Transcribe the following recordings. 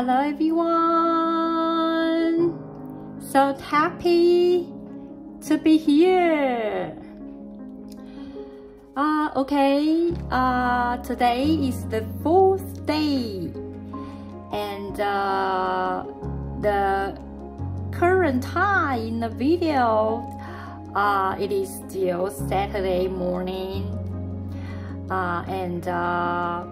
Hello everyone. So happy to be here. Uh, okay, uh, today is the fourth day and uh, the current time in the video uh, it is still Saturday morning uh, and uh,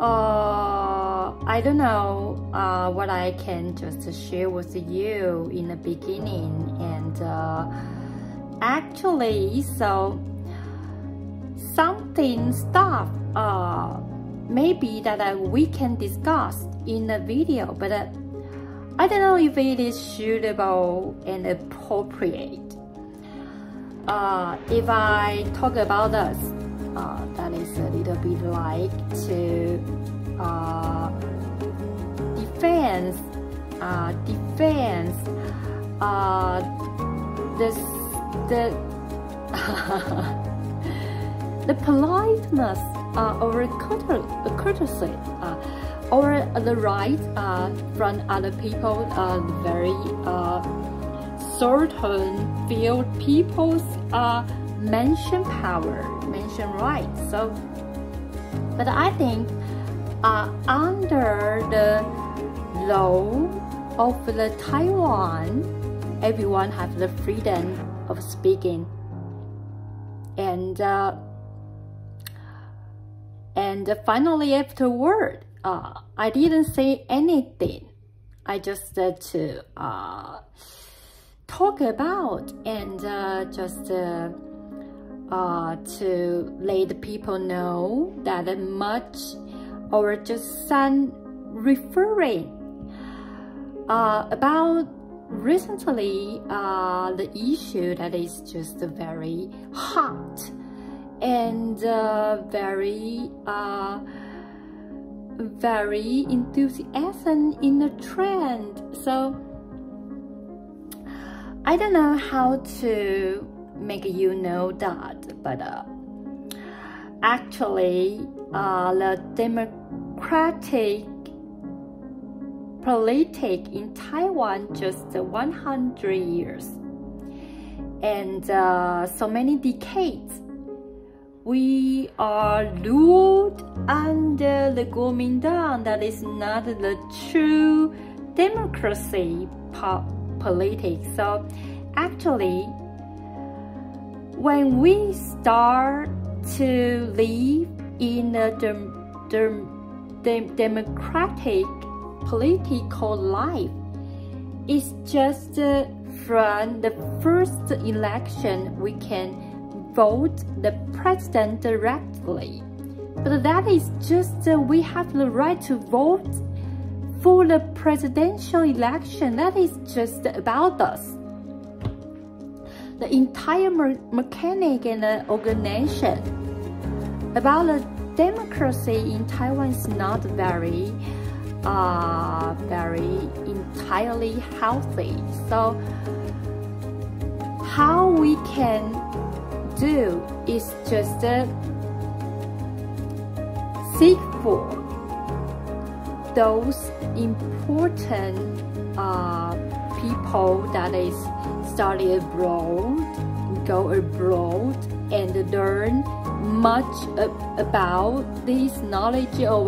uh, I don't know uh, what I can just share with you in the beginning and uh, actually so something stuff uh, maybe that uh, we can discuss in the video but uh, I don't know if it is suitable and appropriate. Uh, if I talk about this uh, that is a little bit like to uh, defense, uh, defense, uh, the the the politeness uh, or courtesy uh, or the right uh, from other people uh, very uh, certain field people's uh, mention power mention right so but I think uh, under the law of the Taiwan. Everyone have the freedom of speaking. And uh, and finally afterward uh, I didn't say anything. I just said to uh, talk about and uh, just uh, uh, to let the people know that much or just some referring. Uh, about recently uh, the issue that is just very hot and uh, very uh, very enthusiasm in the trend. So I don't know how to make you know that, but uh, actually, uh, the democratic politics in Taiwan just 100 years. And uh, so many decades. We are ruled under the Kuomintang. That is not the true democracy po politics. So actually when we start to live in a dem dem dem democratic political life, it's just uh, from the first election we can vote the president directly. But that is just uh, we have the right to vote for the presidential election. That is just about us the entire me mechanic and the organization about the democracy in Taiwan is not very uh, very entirely healthy. So how we can do is just uh, seek for those important uh, people that is study abroad, go abroad and learn much about this knowledge of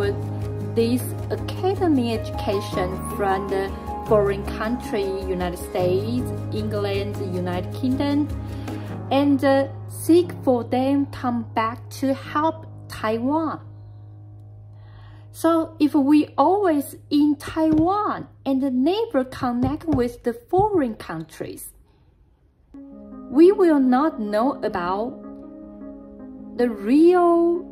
this academy education from the foreign country, United States, England, United Kingdom, and uh, seek for them come back to help Taiwan. So if we always in Taiwan and never connect with the foreign countries, we will not know about the real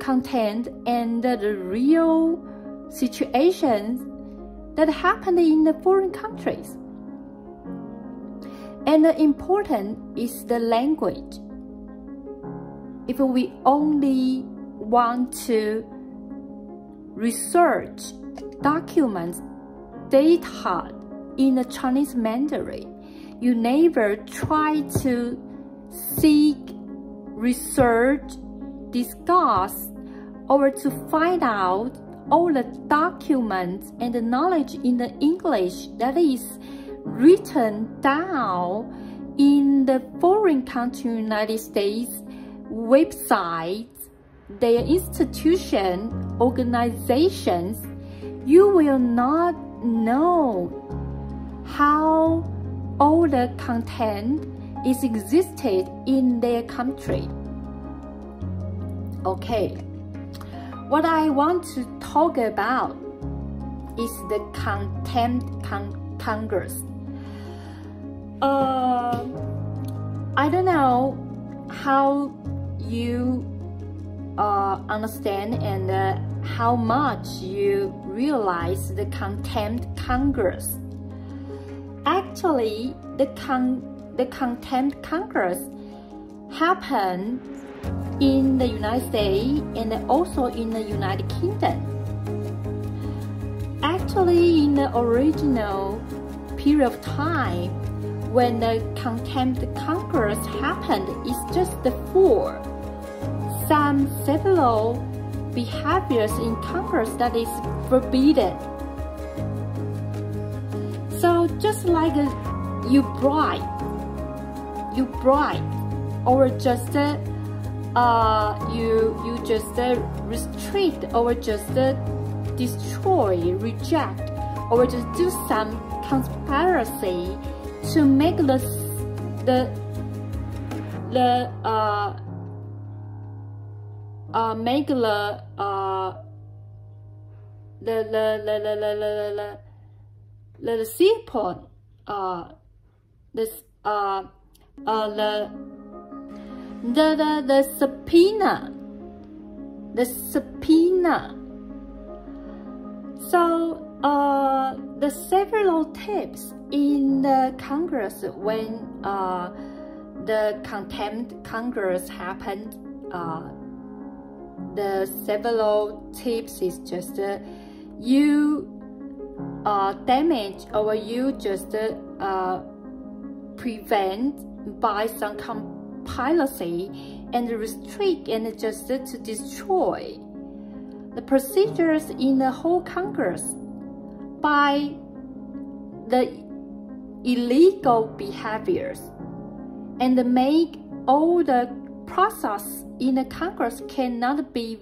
content and the real situations that happen in the foreign countries. And the important is the language. If we only want to research documents, data in the Chinese Mandarin, you never try to seek, research, discuss, or to find out all the documents and the knowledge in the English that is written down in the foreign country United States websites, their institution, organizations, you will not know how all the content is existed in their country. Okay, what I want to talk about is the contempt con Congress. Uh, I don't know how you uh, understand and uh, how much you realize the contempt Congress. Actually, the, con the contempt Congress happened in the United States and also in the United Kingdom. Actually, in the original period of time, when the contempt Congress happened, it's just the four some several behaviors in Congress that is forbidden. So just like you bribe, you bribe, or just uh, you you just restrict or just destroy, reject, or just do some conspiracy to make the the the uh uh, make the uh, the the the the the the the, the seaport uh this uh uh the the the, the subpoena. The subpoena. So uh the several tips in the Congress when uh the contempt Congress happened uh the several tips is just uh, you uh, damage or you just uh, prevent by some compilation and restrict and just to destroy the procedures in the whole Congress by the illegal behaviors and make all the process in the Congress cannot be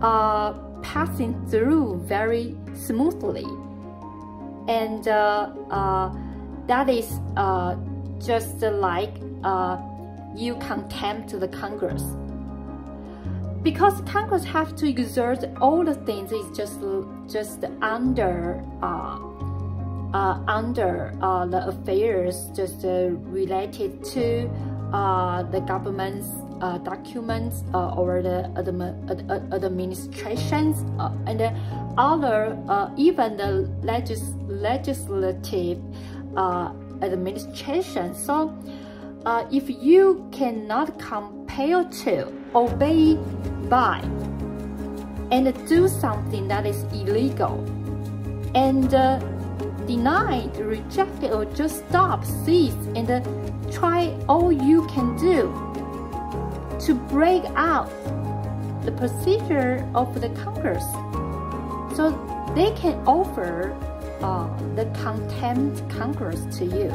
uh, passing through very smoothly. And uh, uh, that is uh, just like uh, you contempt the Congress. Because Congress have to exert all the things is just just under uh, under the affairs just related to uh, the government's uh, documents uh, or the admi administrations uh, and other uh, even the legis legislative uh, administration. So uh, if you cannot compare to obey by and do something that is illegal and uh, deny, reject, or just stop, cease, and uh, try all you can do to break out the procedure of the Congress so they can offer uh, the contempt Congress to you.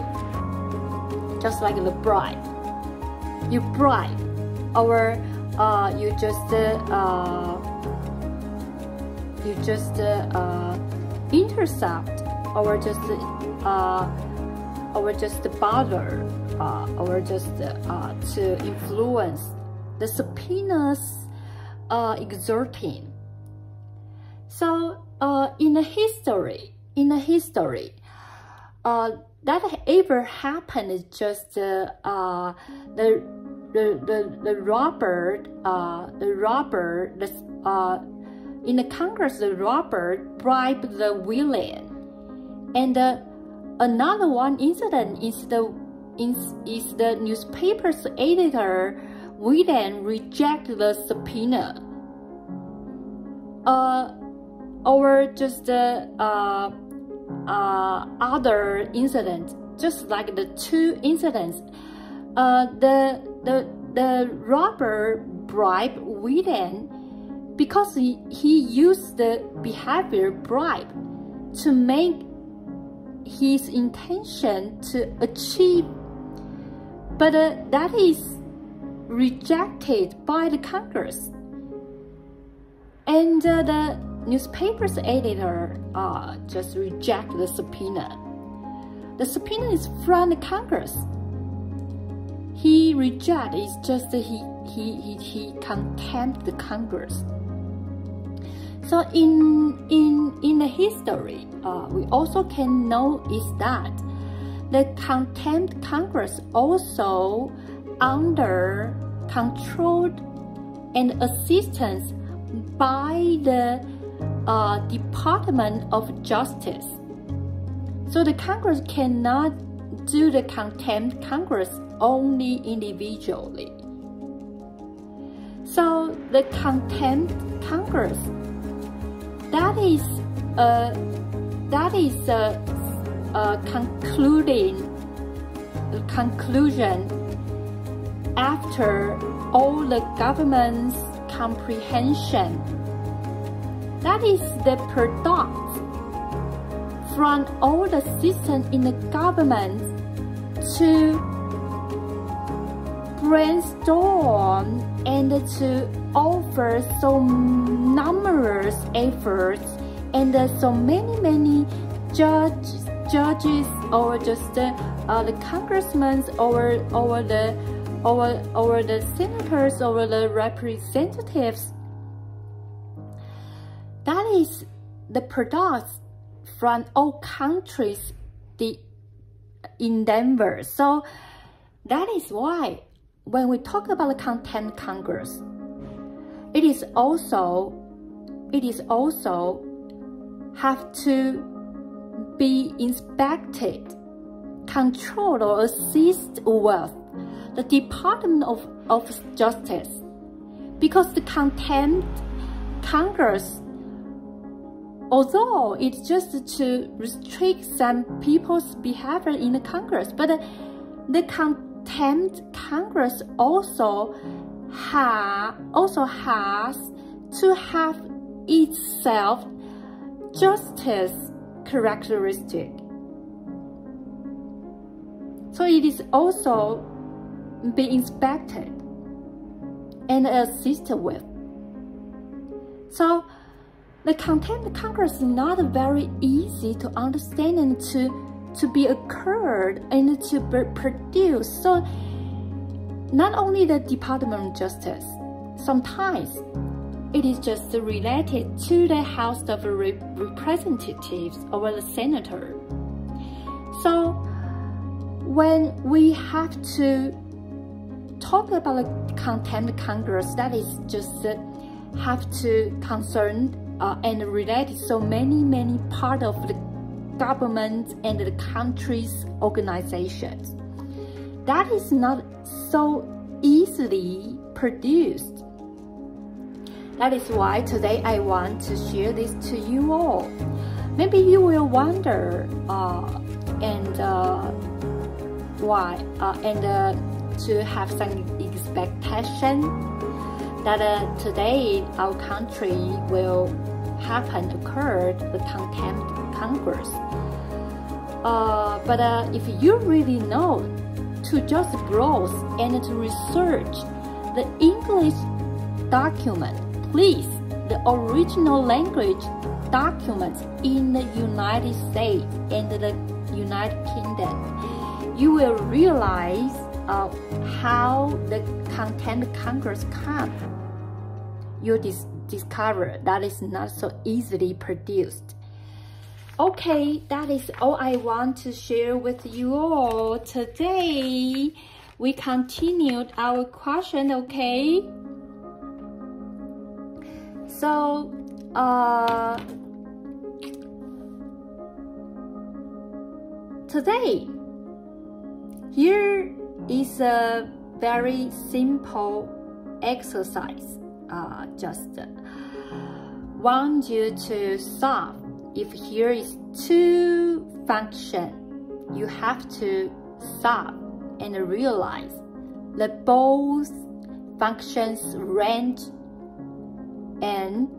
Just like the bribe. You bribe or uh, you just uh, you just uh, intercept or just uh, or just bother uh, or just uh, to influence the subpoenas uh, exerting. So uh, in the history, in the history, uh, that ever happened is just uh, uh, the, the the the Robert uh, the Robert the uh, in the Congress the Robert bribed the William, and uh, another one incident is the is the newspaper's editor then reject the subpoena. Uh, or just uh, uh, uh, other incidents, just like the two incidents. Uh, the the the robber bribe Whedon because he, he used the behavior bribe to make his intention to achieve but uh, that is rejected by the Congress. And uh, the newspaper's editor uh, just reject the subpoena. The subpoena is from the Congress. He reject it's just he he he, he contempt the Congress. So in in in the history, uh, we also can know is that the contempt Congress also under controlled and assistance by the uh, Department of Justice. So the Congress cannot do the contempt Congress only individually. So the contempt Congress, that is a, that is a, a concluding a conclusion after all the government's comprehension. That is the product from all the systems in the government to brainstorm and to offer so numerous efforts and so many many judges judges or just uh, the congressmen or or the over, over the senators, over the representatives. That is the products from all countries the endeavor. So that is why when we talk about the contempt Congress, it is also it is also have to be inspected, controlled or assist with the Department of, of Justice because the content Congress, although it's just to restrict some people's behavior in the Congress, but the contempt Congress also ha also has to have itself justice characteristic. So it is also be inspected and assisted with. So the contempt Congress is not very easy to understand and to, to be occurred and to be produced. So not only the Department of Justice, sometimes it is just related to the House of Representatives or the Senator. So when we have to talk about the contempt Congress, that is just have to concern uh, and relate so many, many part of the government and the country's organizations. That is not so easily produced. That is why today I want to share this to you all. Maybe you will wonder uh, and uh, why uh, and uh, to have some expectation that uh, today our country will happen occur the contempt Congress. Uh, but uh, if you really know to just browse and to research the English document, please, the original language documents in the United States and the United Kingdom, you will realize of how the contempt Congress come, you dis discover that is not so easily produced. Okay, that is all I want to share with you all today. We continued our question, okay? So, uh, today, here is a very simple exercise. Uh, just want you to solve. If here is two function, you have to solve and realize that both functions range and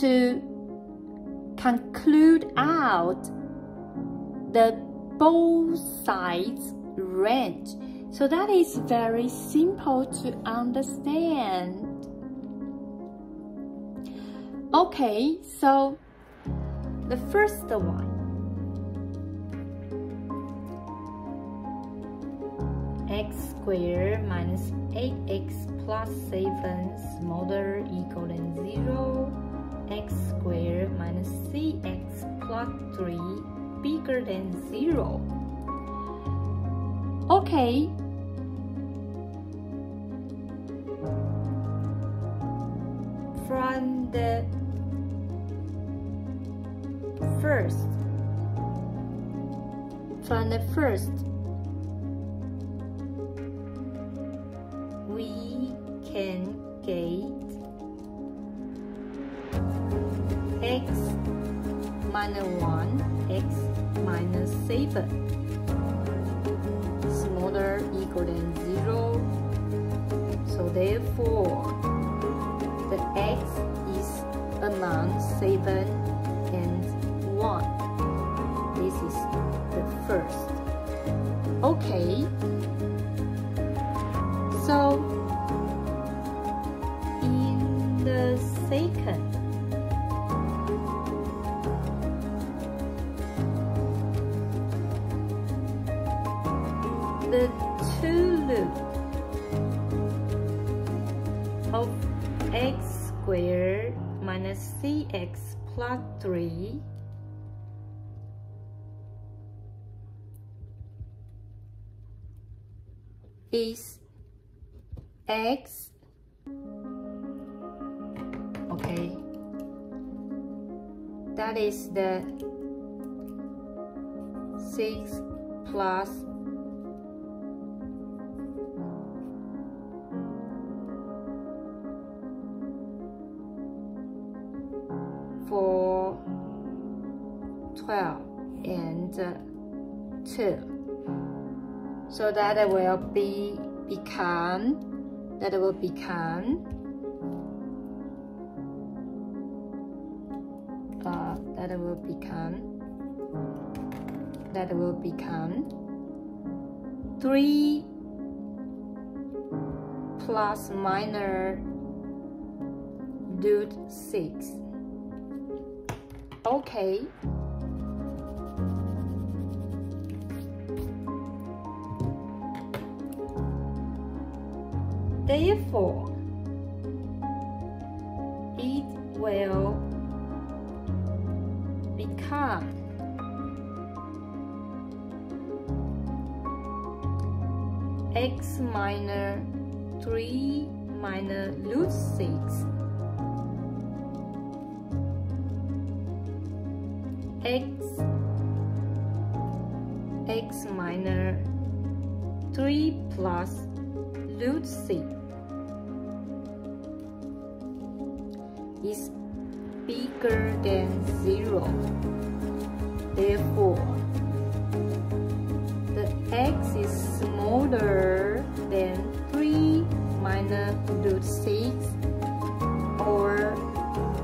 to conclude out the both sides range. So that is very simple to understand. Okay, so the first one. x squared minus 8x plus 7 smaller equal than 0 x squared minus cx plus 3 bigger than 0 okay. From the first. From the first we can get x minus 1 x minus 7 the the two loop of x squared minus cx plus 3 is x that is the 6 plus four, twelve, and uh, two. So that will be become that it will become that will become that will become three plus minor root six. Okay. Therefore, it will is bigger than 0. Therefore, the x is smaller than 3 minus root 6 or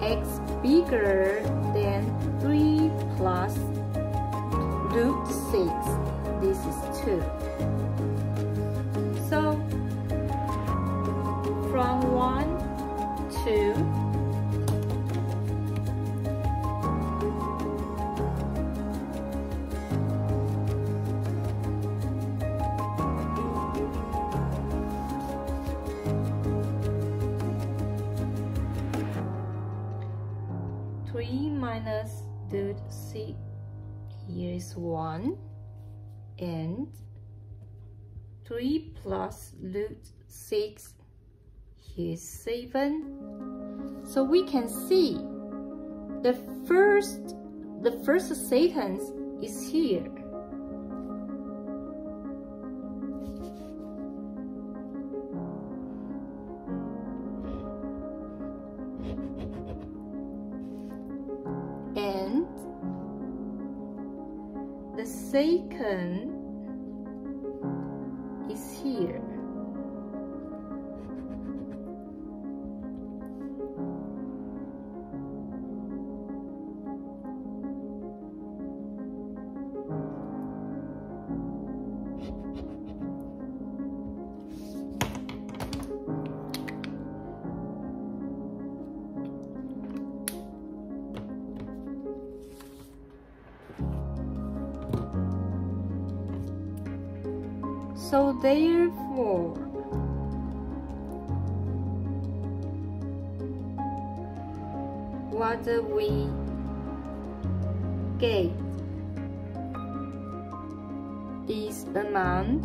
x bigger 3 plus root 6 is 7. So we can see the first, the first sentence is here. What we get is amount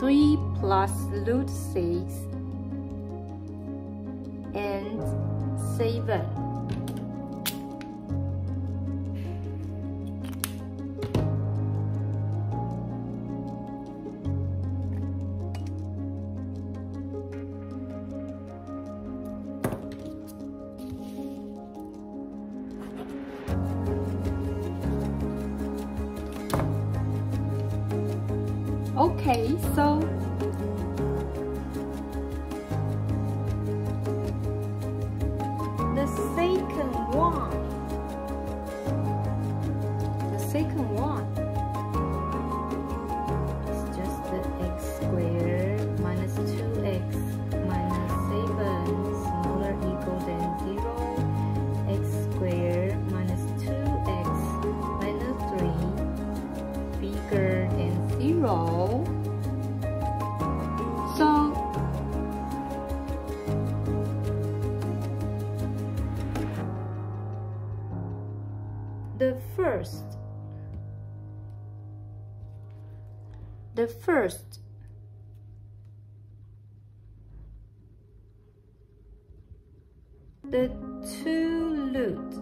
3 plus root 6 and 7. First the two root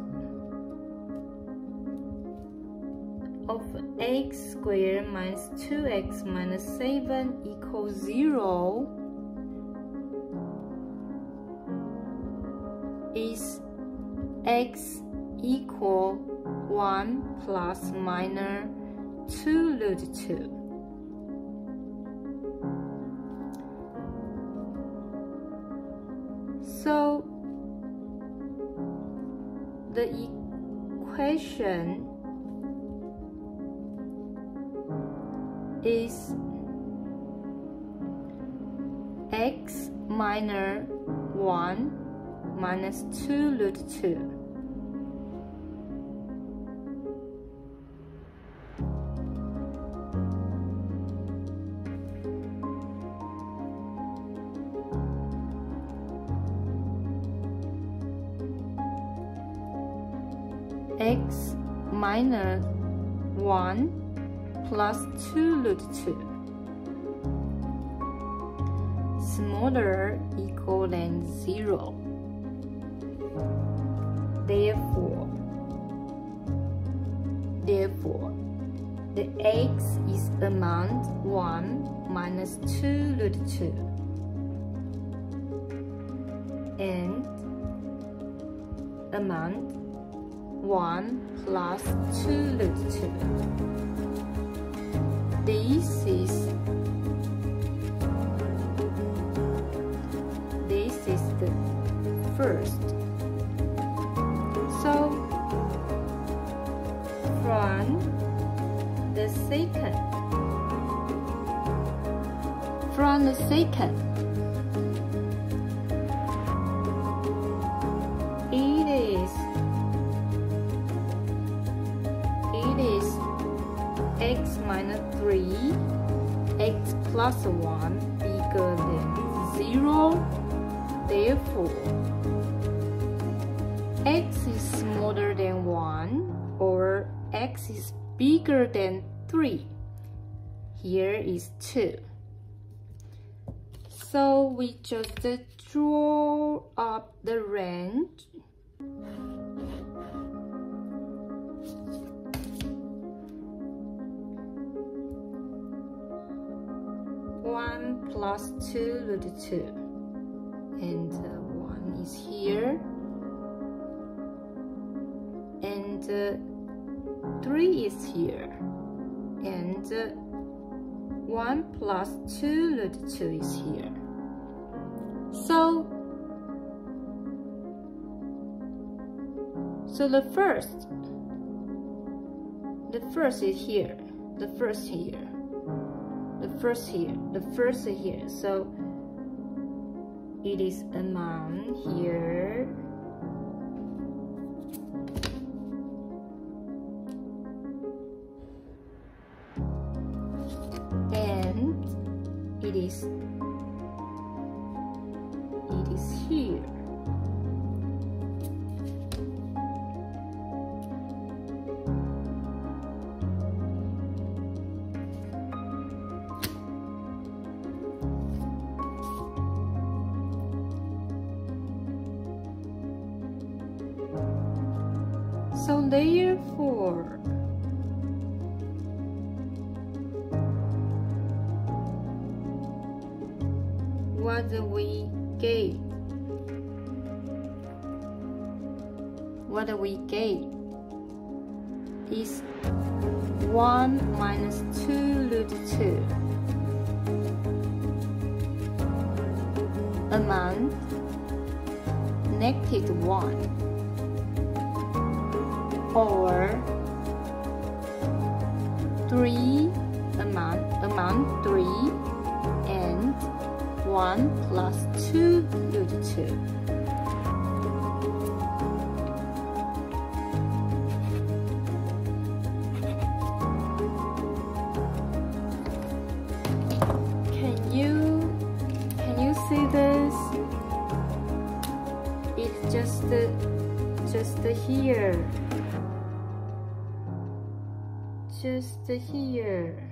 of x squared minus 2x minus 7 equals 0 is x equal 1 plus minus 2 root 2. The equation is x minus 1 minus 2 root 2. Minus 1 plus 2 root 2 smaller equal than 0 therefore therefore the x is amount 1 minus 2 root 2 and amount 1 plus 2 root 2. This is this is the first. So from the second from the second plus 1 bigger than 0 therefore x is smaller than 1 or x is bigger than 3 here is 2 so we just draw up the range plus 2 root 2 and uh, 1 is here. And uh, 3 is here. And uh, 1 plus 2 root 2 is here. So so the first the first is here. The first here first here, the first here. So it is a amount here. Therefore, what we get? What we get here just here.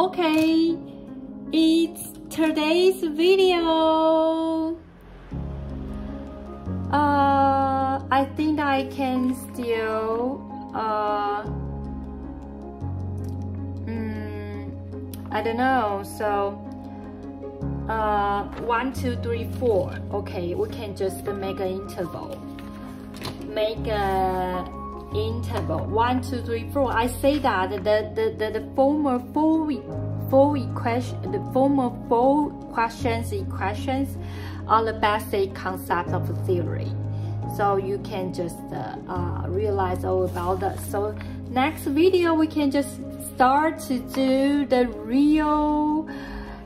Okay, it's today's video. Uh, I think I can still, uh, mm, I don't know. So, uh, one, two, three, four. Okay, we can just make an interval. Make a interval one two three four. I say that the the the, the former four four equation the former four questions equations are the basic concept of theory. So you can just uh, uh, realize all about that. So next video we can just start to do the real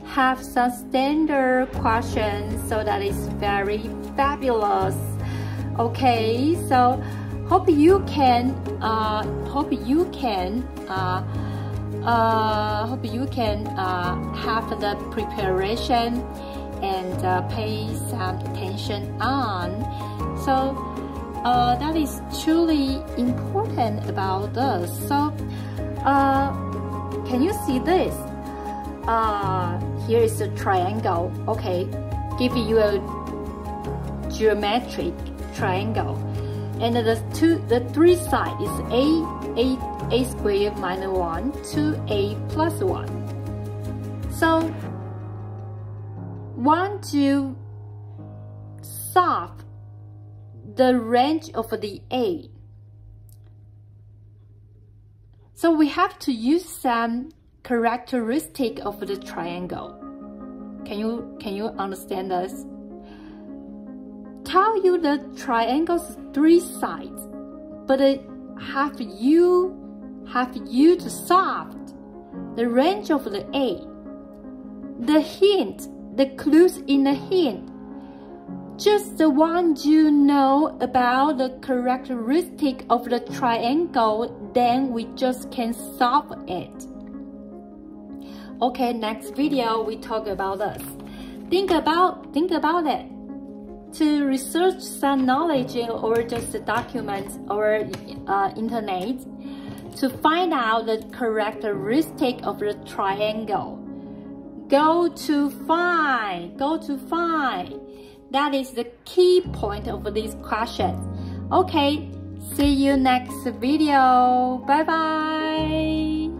have some standard questions. So that is very fabulous. Okay so hope you can uh, hope you can uh, uh, hope you can uh, have the preparation and uh, pay some attention on. So uh, that is truly important about this. So can you see this? Here is a triangle. Okay. Give you a geometric triangle and the two the three side is a a a squared minus 1 to a plus 1 so want to solve the range of the a. So we have to use some characteristic of the triangle. Can you can you understand this tell you the triangle's three sides, but have you have you to solve the range of the A. The hint, the clues in the hint, just the one you know about the characteristic of the triangle, then we just can solve it. Okay, next video we talk about this. Think about think about it to research some knowledge or just documents or uh, internet to find out the characteristic of the triangle. Go to find, go to find That is the key point of this question. Okay, see you next video. Bye bye.